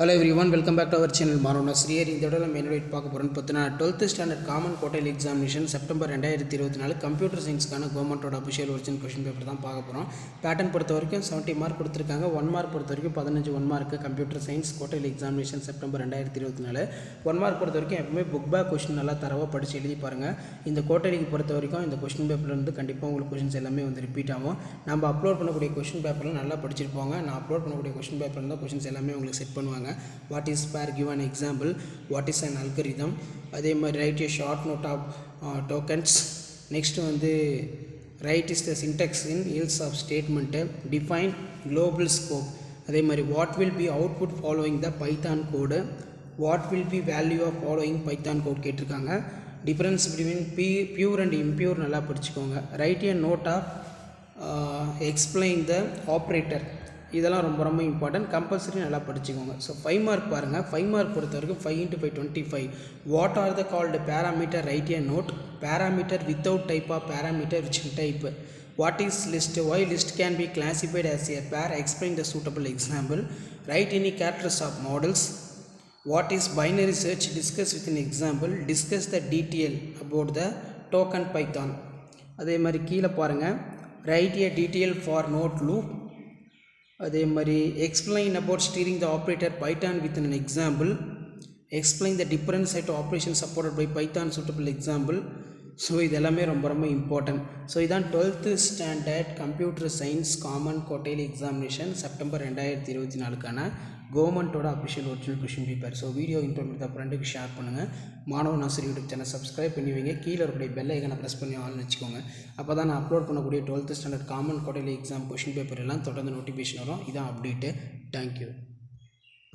Hello everyone welcome back to our channel மாறோம் ஸ்ரீயர் இந்த விட நம்ம என்னோட பார்க்க போகிறோம் பார்த்தீங்கன்னா twelfth standard common quarterly examination September ரெண்டாயிரத்தி இருபத்தி நாலு கம்ப்யூட்டர் சயின்ஸ்க்கான கவர்மெண்ட்டோட அஃபிஷியல் ஒரிஜினல் கொஷின் பேப்பர் தான் பார்க்க போகிறோம் பேட்டர்ன் பொறுத்த வரைக்கும் செவன்ட்டி மார்க் கொடுத்துருக்காங்க. ஒன் மார்க் பொறுத்த வரைக்கும் பதினஞ்சு one mark computer science quarterly examination September ரெண்டாயிரத்தி இருபத்தி நாலு. ஒன் மார்க் பொறுத்த வரைக்கும் எப்பவுமே புக் பேக் கொஷின் நல்லா தரவாக படித்து எழுதி பாருங்கள் இந்த கோட்டைலிக்கு பொறுத்த வரைக்கும் இந்த கொஷின் பேப்பர்லேருந்து கண்டிப்பாக உங்களுக்கு கொஷின்ஸ் எல்லாமே வந்து ரிப்பீட் ஆகும். நம்ம அப்லோட் பண்ணக்கூடிய கொஷின் பேப்பரில் நல்லா படிச்சிருப்பாங்க. நான் அப்லோட் பண்ணக்கூடிய கொஷின் பேப்பரில் தான் கொஷின்ஸ் எல்லாமே உங்களுக்கு செட் பண்ணுவாங்க. What is pair give an example what is an algorithm அதே மாதிரி write a short note of tokens next வந்து write is the syntax in hills of statement define global scope அதே மாதிரி what will be output following the Python code what will be value of following Python code கேட்டிருக்காங்க. Difference between P pure and impure நல்லா படிச்சுக்கோங்க. Write a note of explain the operator இதெல்லாம் ரொம்ப ரொம்ப important compulsory நல்லா படிச்சுக்கோங்க. So five mark பாருங்கள் five mark பொறுத்த வரைக்கும் five into five twenty five what are the called parameter write a note parameter without type of parameter which type what is list why list can be classified as a pair explain the suitable example write any characters of models what is binary search discuss with in example discuss the detail about the token Python அதே மாதிரி கீழே பாருங்கள் write a detail for note loop அதே மாதிரி explain about string the operator Python with an example explain the difference set operation supported by Python suitable example so இது எல்லாமே ரொம்ப ரொம்ப இம்பார்ட்டன்ட் ஸோ இதான் twelfth standard computer science common quarterly examination September ரெண்டாயிரத்தி இருபத்தி நாலுக்கான கவர்மெண்ட்டோட official original question paper so video இன்ஃபர்மேட் தான் ஃப்ரெண்டுக்கு ஷேர் பண்ணுங்கள் மாணவன் ஆசிரியர் யூடியூப் சேனல் சப்ஸ்கிரைப் பண்ணி வைங்க. கீழே இருக்கக்கூடிய பெல் ஐக்கனை ப்ரெஸ் பண்ணி ஆள்னு வச்சுக்கோங்க. அப்போ தான் நான் அப்லோட் பண்ணக்கூடிய twelfth standard common quarterly exam question paper எல்லாம் தொடர்ந்து நோட்டிஃபிகேஷன் வரும். இதான் அப்டேட்டு தேங்க்யூ